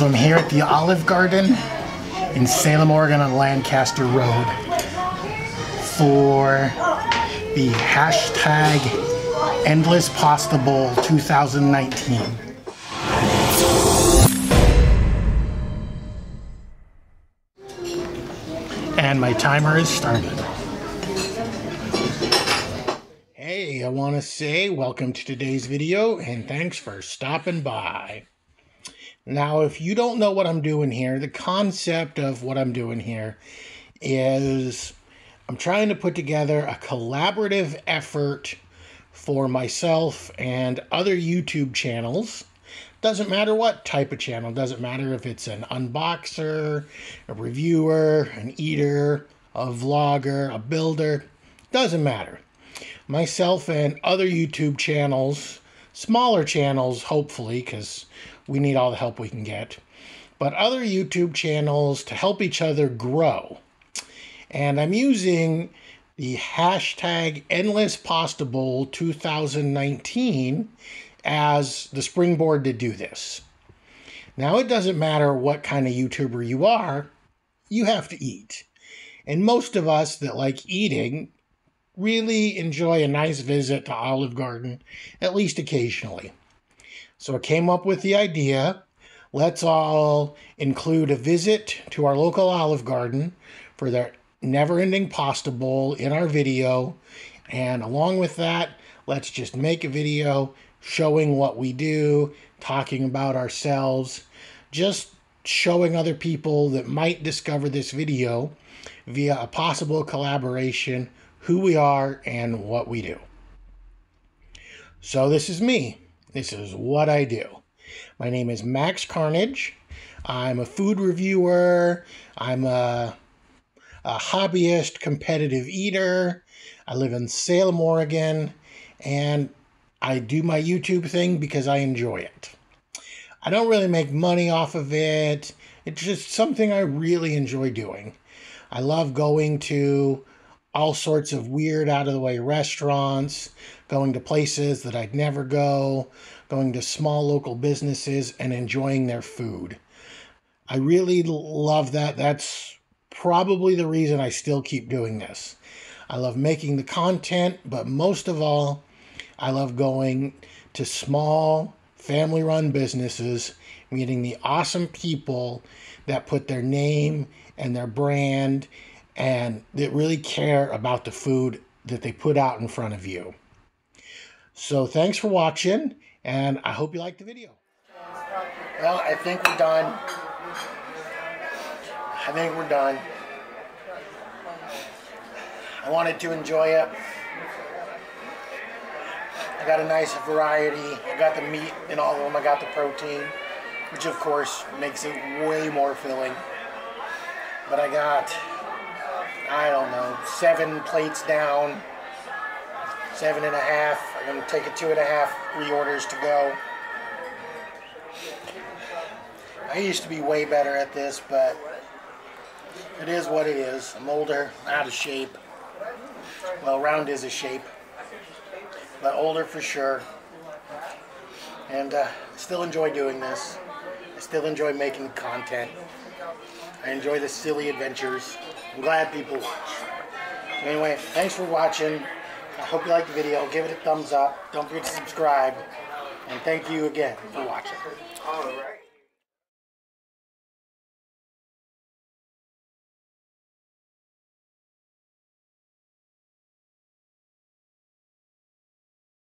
So I'm here at the Olive Garden in Salem, Oregon on Lancaster Road for the hashtag Endless Pasta Bowl 2019. And my timer is started. Hey, I want to say welcome to today's video and thanks for stopping by. Now, if you don't know what I'm doing here, the concept of what I'm doing here is I'm trying to put together a collaborative effort for myself and other YouTube channels. Doesn't matter what type of channel, doesn't matter if it's an unboxer, a reviewer, an eater, a vlogger, a builder, doesn't matter. Myself and other YouTube channels, smaller channels, hopefully, because we need all the help we can get, but other YouTube channels to help each other grow. And I'm using the hashtag Endless Pasta Bowl 2019 as the springboard to do this. Now, it doesn't matter what kind of YouTuber you are, you have to eat. And most of us that like eating really enjoy a nice visit to Olive Garden, at least occasionally. So I came up with the idea let's all include a visit to our local Olive Garden for their never ending pasta bowl in our video. And along with that, let's just make a video showing what we do, talking about ourselves, just showing other people that might discover this video via a possible collaboration who we are and what we do. So, this is me. This is what I do. My name is Max Carnage. I'm a food reviewer. I'm a, a hobbyist competitive eater. I live in Salem, Oregon, and I do my YouTube thing because I enjoy it. I don't really make money off of it. It's just something I really enjoy doing. I love going to all sorts of weird, out of the way restaurants, going to places that I'd never go, going to small local businesses and enjoying their food. I really love that. That's probably the reason I still keep doing this. I love making the content, but most of all, I love going to small family run businesses, meeting the awesome people that put their name and their brand and that really care about the food that they put out in front of you. So thanks for watching, and I hope you liked the video. Well, I think we're done. I think we're done. I wanted to enjoy it. I got a nice variety. I got the meat in all of them. I got the protein, which of course makes it way more filling. But I got I don't know, seven plates down, seven and a half. I'm going to take a two and a half reorders to go. I used to be way better at this, but it is what it is. I'm older, out of shape. Well, round is a shape, but older for sure. And uh, still enjoy doing this. I still enjoy making content. I enjoy the silly adventures. I'm glad people watch. Anyway, thanks for watching. I hope you liked the video. Give it a thumbs up. Don't forget to subscribe. And thank you again for watching. All right.